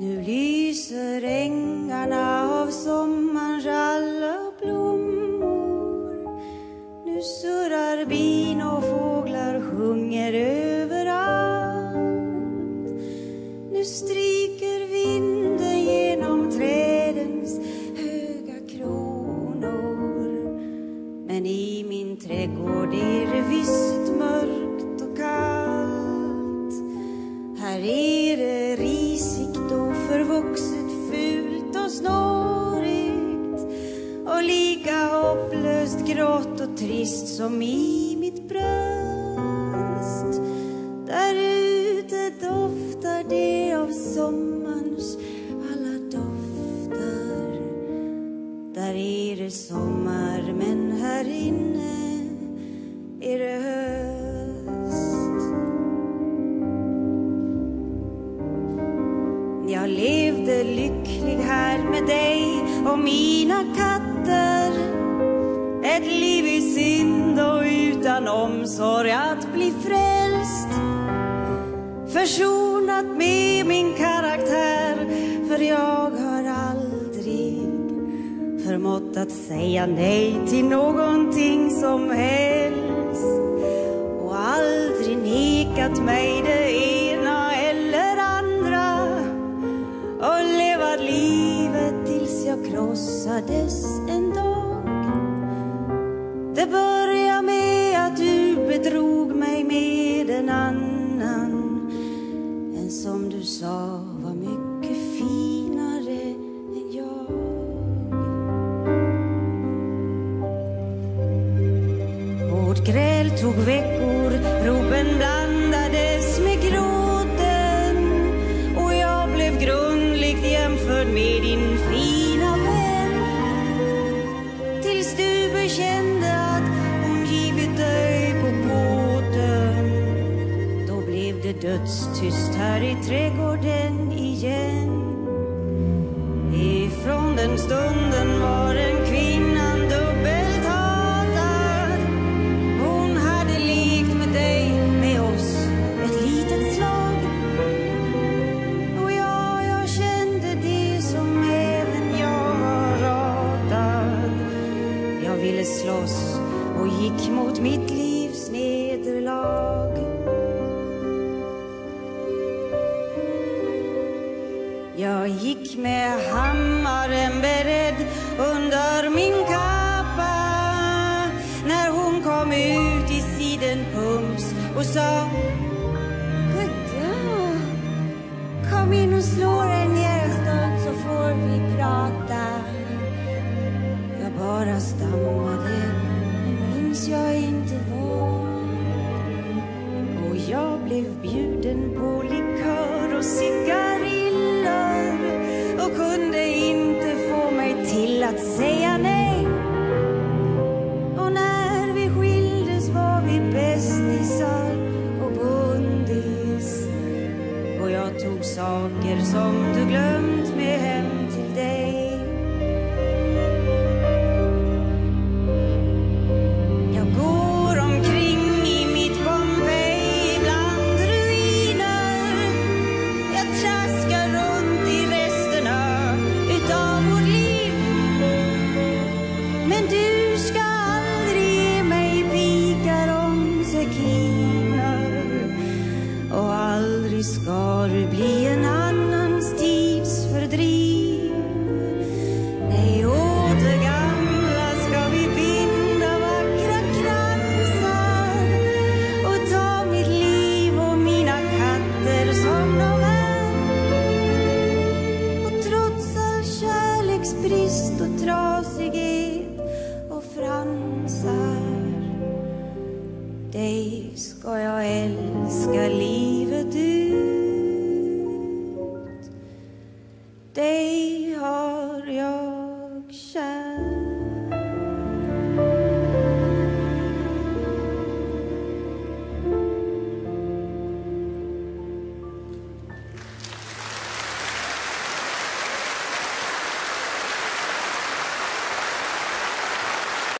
Nu lyser ängarna av sommarns alla blommor. Nu surrar bin och fåglar sjunger överallt. Nu stryker vinden genom trädens höga kronor. Men i min trädgård är det visst mörkt och kallt. Här är hopplöst grått och trist som i mitt bröst. Där ute doftar det av sommarns alla dofter. Där är det sommar, men här inne är det höst. Jag levde lycklig här med dig och mina katter. Ett liv i synd och utan omsorg att bli frälst. Försonat med min karaktär, för jag har aldrig förmått att säga nej till någonting som helst. Och aldrig nekat mig det ena eller andra. Och levat livet tills jag krossades. Gräl tog veckor, ropen blandades med gråten. Och jag blev grundligt jämförd med din fina vän. Tills du bekände att hon givit dig på båten. Då blev det dödstyst här i trädgården igen. Ifrån den stunden var det Jag ville slåss och gick mot mitt livs nederlag. Jag gick med hammaren beredd under min kappa. När hon kom ut i sidenpumps och sa Goddag, kom in och slå dig blev bjuden på likör och cigariller och kunde inte få mig till att säga nej. Och när vi skildes var vi bästisar och bundis och jag tog saker som du glömt med hem till dig. Ska du bli en dig ska jag älska livet ut. Dig